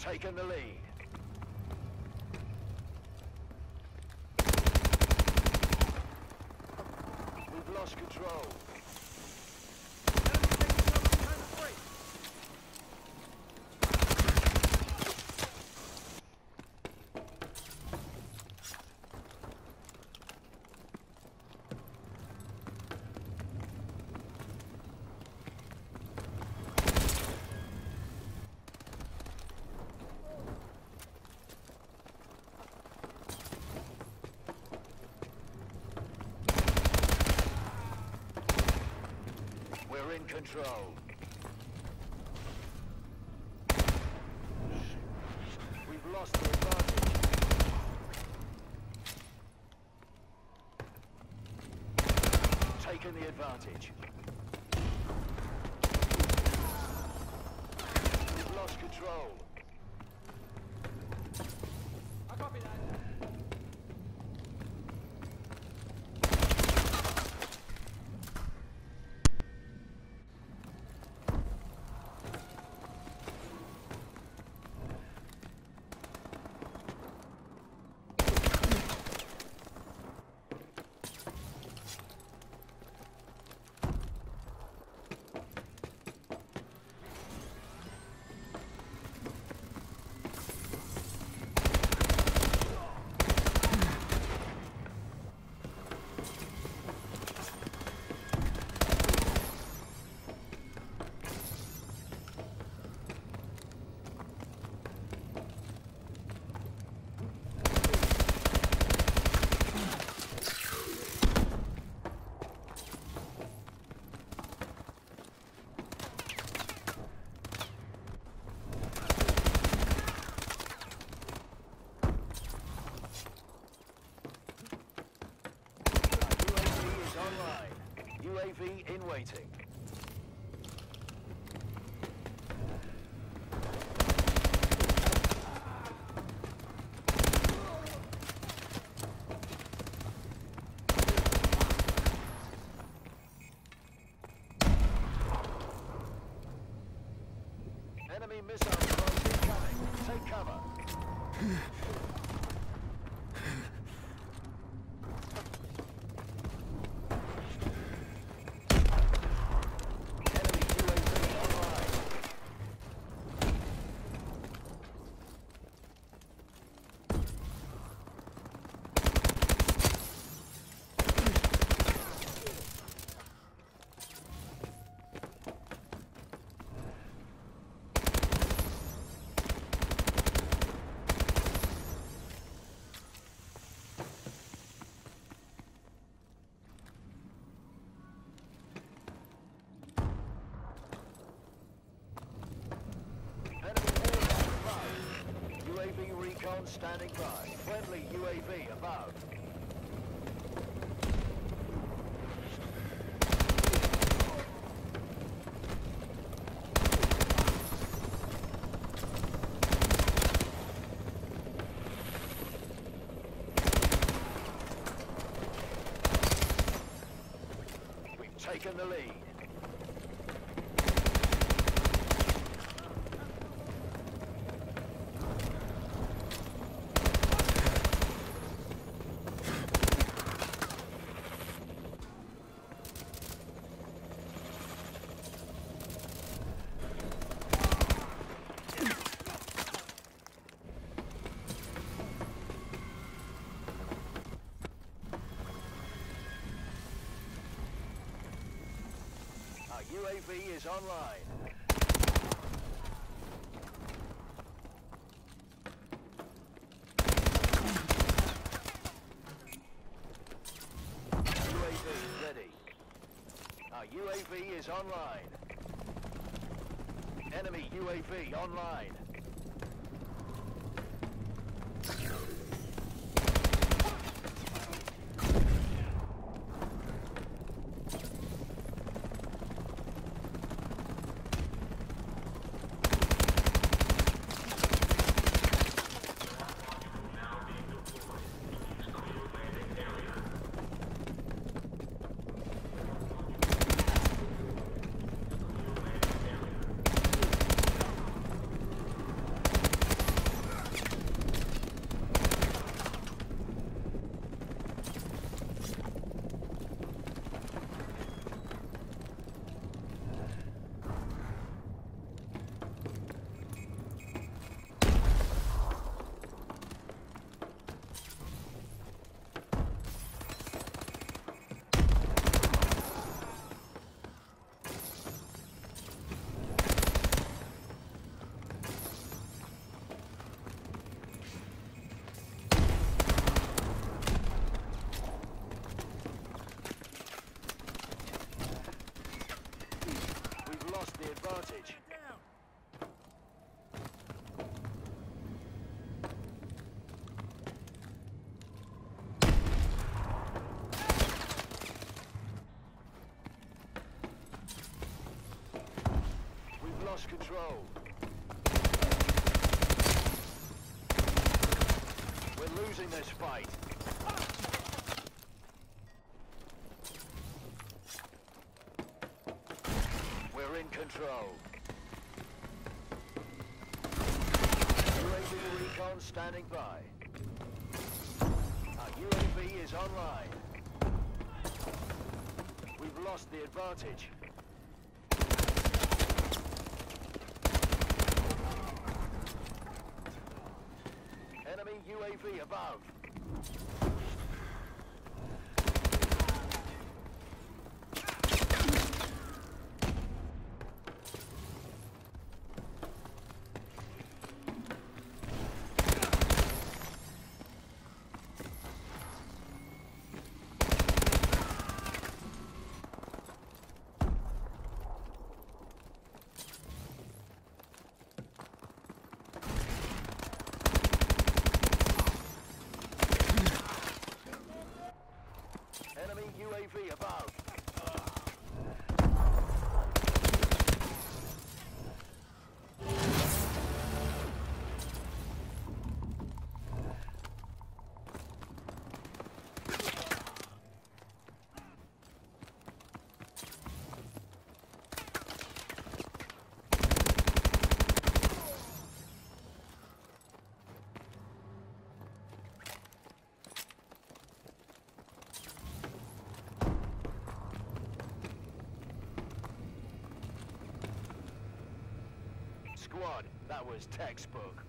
taken the lead. We've lost control. We're in control. We've lost the advantage. Taken the advantage. We've lost control. I copy that. UAV is online. UAV in waiting. Enemy missile incoming. Take cover. Recon standing by. Friendly UAV above. We've taken the lead. UAV is online. UAV ready. Our UAV is online. Enemy UAV online. Advantage. We've lost control. We're losing this fight. Control. UAV recon standing by. Our UAV is online. We've lost the advantage. Enemy UAV above. Squad, that was textbook.